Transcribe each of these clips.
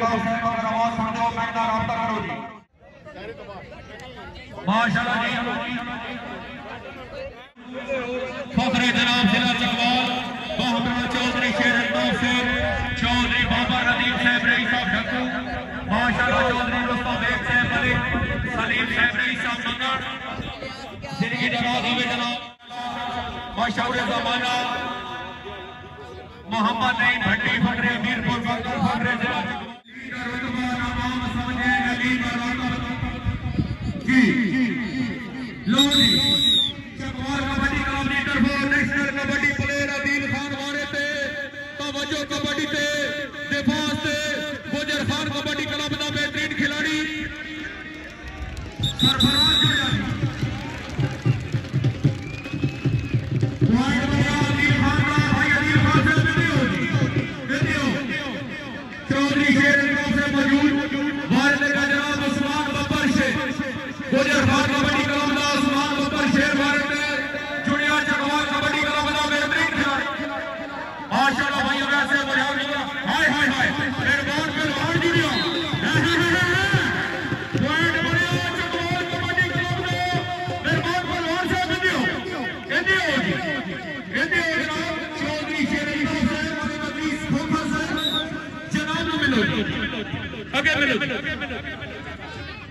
فخر جی۔ جی۔ جناب ضلع چکوال بہبرا چودھری شیر اقدام سے چودھری بابا ردیف صاحب رئی صاحب ڈھکو۔ ماشاءاللہ چودھری رستہ بیگ صاحب علی سلیم صاحب رئی صاحب منگڑ زندگی دراز ہوئے جناب۔ ہاں مشہور زمانہ، محمد نعیم بھٹی فکری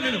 ਮਿਲੋ।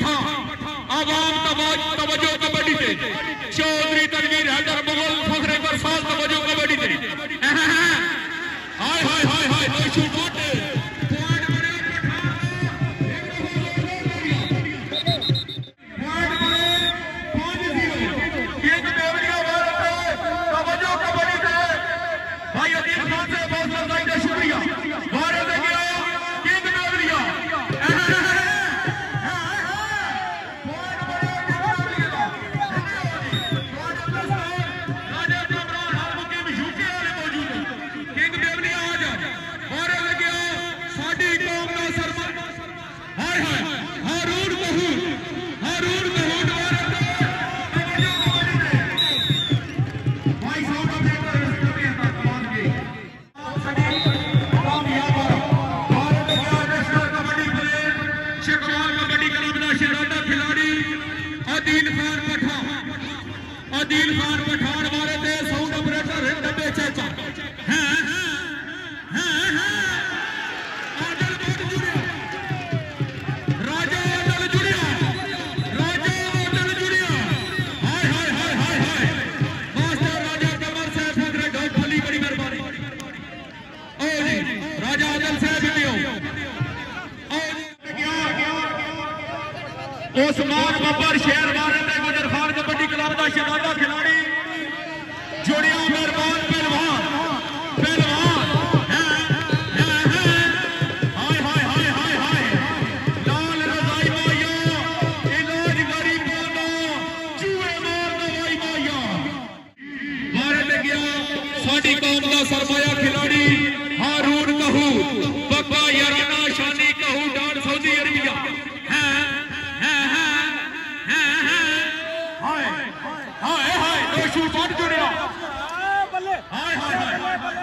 بٹھا۔ عوام توجہ کبڈی سے۔ چودھری تنویر عدیل خان پتھا عدیل خان پتھا ہمارے دے ساؤنڈ اپریٹر ہے ڈبے چیچا ہاں ہیں شہر شہزادہ کھلا ਆਏ ਸ਼ੂਟ ਵੱਢ ਜੁੜਿਆ ਆ ਬੱਲੇ ਹਾਏ ਹਾਏ ਹਾਏ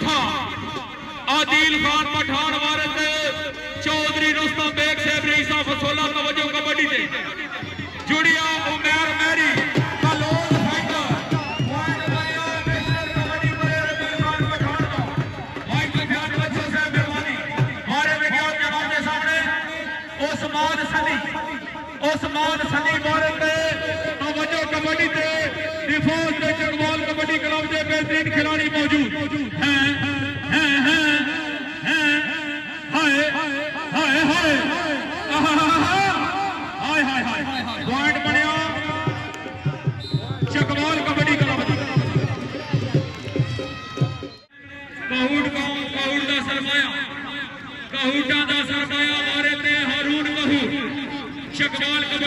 پٹھا عادیل خان پٹھان وارد چودری رستم بیگ صاحب نے فسولہ توجہ کبڈی دے۔ جڑیا عمیر میری عثمان سنی۔ عثمان سنی وارد توجہ ڈیفوز دے۔ چڑوال کبڈی کلب دے بہترین کھلاڑی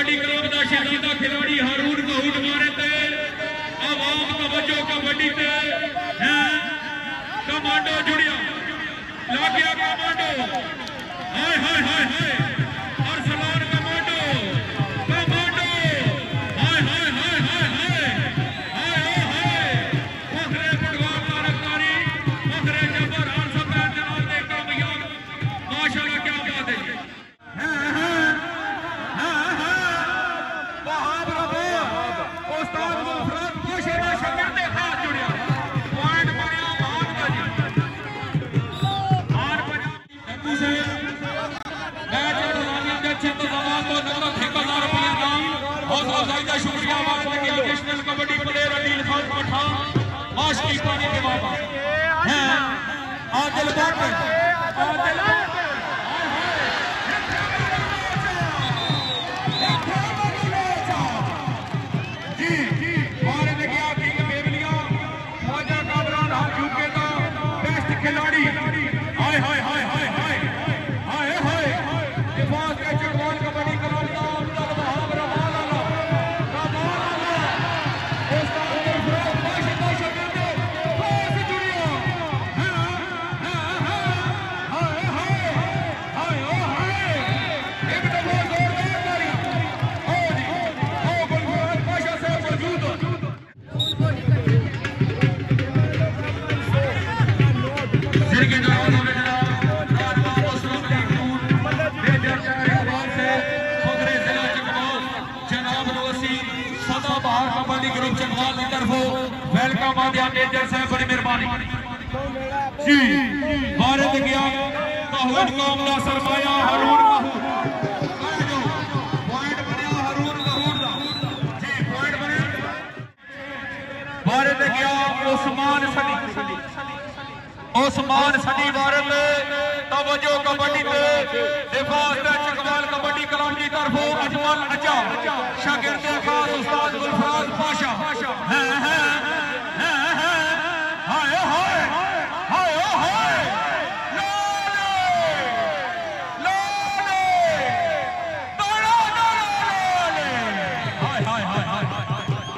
کبڈی کلب کا شہزادہ کھلاڑی ہارون مہود مارے تے عوام توجہ کبڈی تے ہے۔ کمانڈو جڑیا لاگیا کمانڈو۔ ہائے ہائے ہائے۔ دل بیٹھے لاہور پابندی گروپ چنوال کی طرف ویلکم آدیا میجر صاحب بڑی مربانی جی بارد گیا محمود قوم دا سرمایا حرور وارد گیا عثمان سنی۔ عثمان سنی وارد توجہ کبڈی پہ دفاع چکوال اچھا کبڈی کلام کی طرف ہو۔ اجمال اچھا شاگرد خاص استاد گلفراز پاشا۔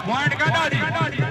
پوائنٹ کا ڈالی